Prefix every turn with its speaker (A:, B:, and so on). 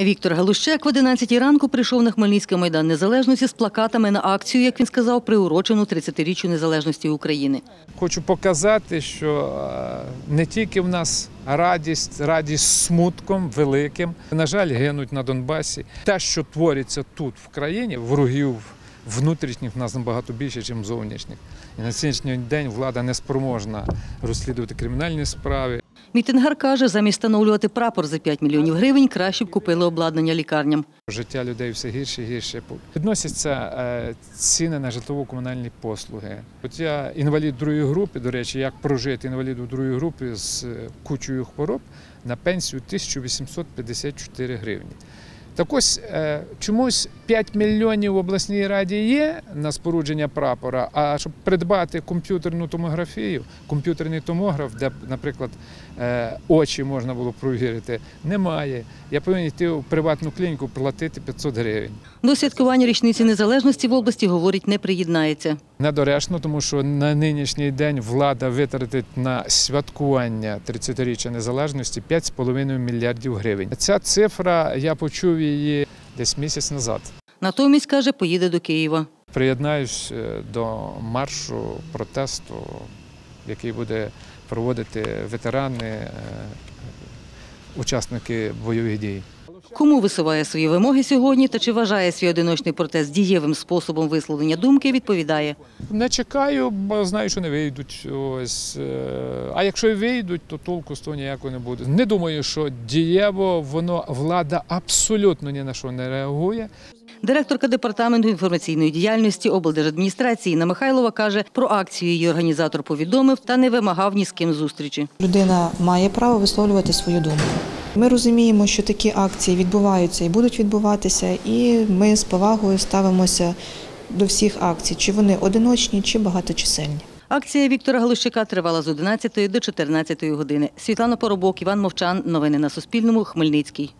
A: Віктор Галущак в 11 ранку прийшов на Хмельницький майдан Незалежності з плакатами на акцію, як він сказав, приурочену 30-річчю незалежності України.
B: Хочу показати, що е, не тільки в нас радість, радість смутком великим. На жаль, гинуть на Донбасі. Те, що твориться тут в країні, ворогів внутрішніх в нас набагато більше, ніж зовнішніх. І на сьогоднішній день влада не спроможна розслідувати кримінальні справи.
A: Мітингар каже, замість встановлювати прапор за 5 мільйонів гривень, краще б купили обладнання лікарням.
B: Життя людей все гірше і гірше. Відносяться е, ціни на житлово-комунальні послуги. От я інвалід другої групи, до речі, як прожити інваліду другої групи з е, кучою хвороб на пенсію 1854 гривні. Так ось е, чомусь 5 мільйонів в обласній раді є на спорудження прапора, а щоб придбати комп'ютерну томографію, комп'ютерний томограф, де, наприклад, е, очі можна було провірити, немає. Я повинен йти в приватну клініку, платити 500 гривень.
A: До святкування річниці незалежності в області, говорить, не приєднається.
B: Недоречно, тому що на нинішній день влада витратить на святкування 30-річчя незалежності 5,5 мільярдів гривень. Ця цифра я почув її десь місяць назад.
A: Натомість, каже, поїде до Києва.
B: Приєднаюсь е, до маршу протесту, який буде проводити ветерани, е, учасники бойових дій.
A: Кому висуває свої вимоги сьогодні та чи вважає свій одиночний протест дієвим способом висловлення думки, відповідає.
B: Не чекаю, бо знаю, що не вийдуть. Ось. е, А якщо і вийдуть, то толку з того ніякого не буде. Не думаю, що дієво воно влада абсолютно ні на що не реагує.
A: Директорка департаменту інформаційної діяльності облдержадміністрації Інна Михайлова каже, про акцію її організатор повідомив та не вимагав ні з ким зустрічі.
C: Людина має право висловлювати свою думку. Ми розуміємо, що такі акції відбуваються і будуть відбуватися, і ми з повагою ставимося до всіх акцій, чи вони одиночні, чи багаточисельні.
A: Акція Віктора Галищика тривала з 11 до 14 години. Світлана Поробок, Іван Мовчан. Новини на Суспільному. Хмельницький.